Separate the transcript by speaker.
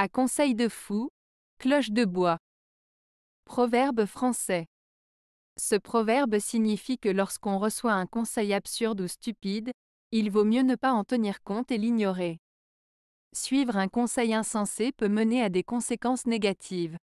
Speaker 1: À conseil de fou, cloche de bois. Proverbe français. Ce proverbe signifie que lorsqu'on reçoit un conseil absurde ou stupide, il vaut mieux ne pas en tenir compte et l'ignorer. Suivre un conseil insensé peut mener à des conséquences négatives.